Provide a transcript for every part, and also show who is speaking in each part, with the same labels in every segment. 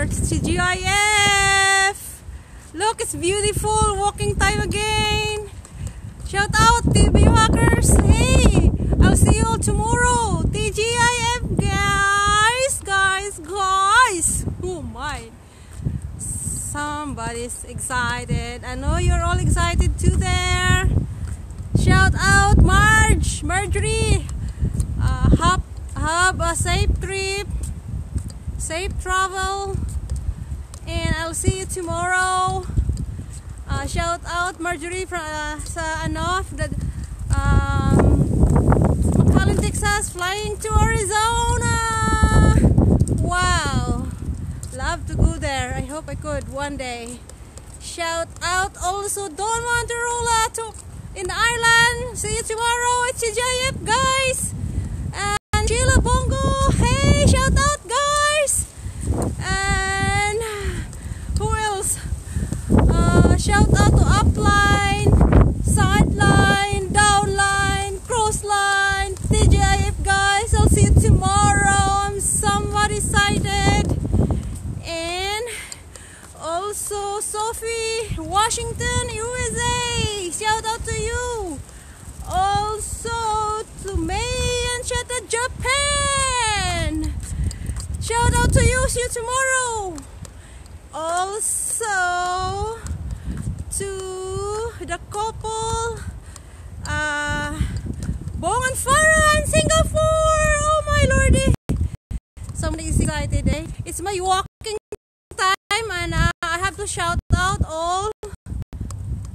Speaker 1: LCGIF! Look, it's beautiful. Walking time again. Shout out, TB walkers Hey, I'll see you all tomorrow. TGIF, guys, guys, guys. Oh my. Somebody's excited. I know you're all excited too there. Shout out, Marge, Marjorie. Uh, have, have a safe trip safe travel and I'll see you tomorrow. Uh, shout out Marjorie from uh, sa ano that um, McAllen Texas flying to Arizona. Wow. Love to go there. I hope I could one day. Shout out also Don Monterola to in Ireland see you tomorrow. It's JF guys and Sheila Bongo hey shout out guys and who else? Uh, shout out to upline, sideline, downline, crossline, TGIF guys. I'll see you tomorrow. I'm somewhat excited. And also Sophie, Washington, USA. Shout out to you. Also to May and Chata, Japan. Shout out to you. See you tomorrow. Also to the couple, uh, Bong and Farah in Singapore. Oh my lordy. Somebody is excited, eh? It's my walking to shout out all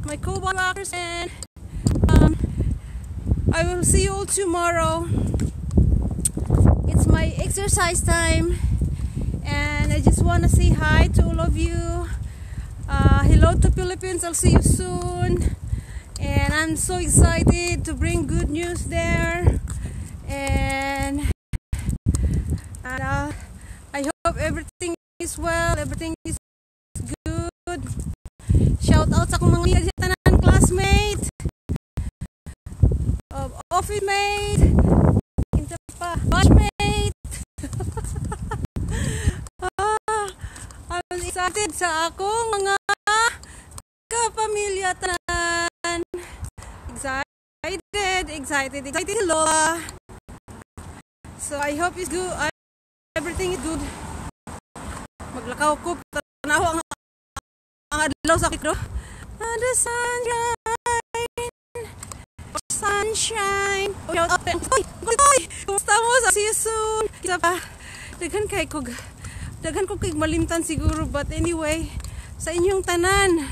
Speaker 1: my co-workers and um, I will see you all tomorrow. It's my exercise time and I just want to say hi to all of you. Uh, hello to Philippines I'll see you soon. And I'm so excited to bring good news there. And, and uh, I hope everything is well everything shout out sa akong mga tanan classmate. Uh, office mate. Kinsa pa. Batchmate. Ah, I'm excited sa akong mga kapamilya tanan. Excited excited excited. Lola so I hope it's good. I, everything is good. Maglakaw ko. Tanaw ang ang adlaw sa kitro and the sunshine. Sunshine. Shout out oy oy kumusta mo? See you soon. Kita pa. Daghan kay kog daghan ko kay malimtan siguro. But anyway sa inyong tanan.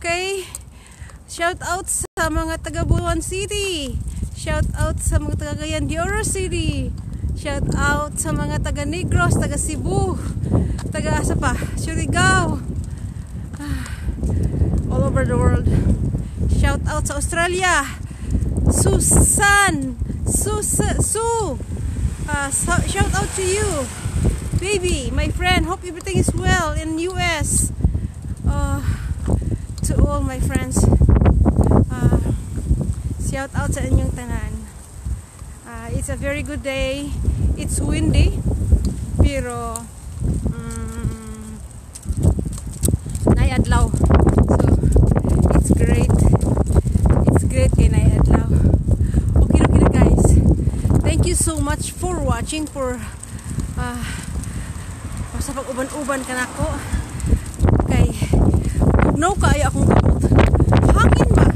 Speaker 1: Okay? Shout out sa mga taga Butuan City. Shout out sa mga taga Cagayan de City. Shout out sa mga taga Negros taga Cebu taga asa pa? Surigao over the world. Shout out sa Australia. Susan Sus Sue uh, so, shout out to you baby my friend. Hope everything is well in US uh, to all my friends. Uh, shout out sa inyong tanan. Uh, it's a very good day. It's windy pero um, nayadlaw so it's great it's great kay nayadlaw okay okay na guys thank you so much for watching for uh, sa pag-uban-uban ka nako kay no kaya akong kamot hangin ba?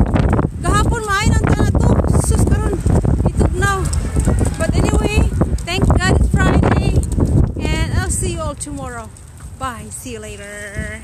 Speaker 1: Gahapon maayon ang tanan to. Sus karon. Itog now but anyway thank God it's Friday. And I'll see you all tomorrow. Bye. See you later